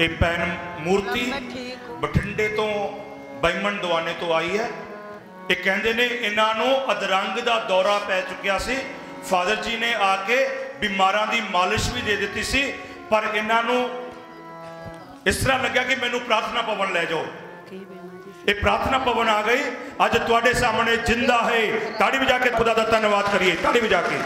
ਇਹ ਪੈਨ ਮੂਰਤੀ ਬਠਿੰਡੇ ਤੋਂ ਬੈਮਨ ਦਵਾਨੇ ਤੋਂ ਆਈ ਹੈ। ਇਹ ਕਹਿੰਦੇ ਨੇ ਇਹਨਾਂ ਨੂੰ ਅਧਰੰਗ ਦਾ ਦੌਰਾ ਪੈ ਚੁੱਕਿਆ ਸੀ। ਫਾਦਰ ਜੀ ਨੇ ਆ ਕੇ ਬਿਮਾਰਾਂ ਦੀ ਮਾਲਿਸ਼ ਵੀ ਦੇ ਦਿੱਤੀ ਸੀ ਪਰ ਇਹਨਾਂ ਨੂੰ ਇਸ ਤਰ੍ਹਾਂ ਲੱਗਿਆ ਕਿ ਮੈਨੂੰ ਪ੍ਰਾਰਥਨਾ ਭਵਨ ਲੈ ਜਾਓ। ਇਹ ਪ੍ਰਾਰਥਨਾ ਭਵਨ ਆ ਗਈ। ਅੱਜ ਤੁਹਾਡੇ ਸਾਹਮਣੇ ਜਿੰਦਾ ਹੈ। ਤਾੜੀ ਵਜਾ ਕੇ ਖੁਦਾ ਦਾ ਧੰਨਵਾਦ ਕਰੀਏ। ਤਾੜੀ ਵਜਾ ਕੇ।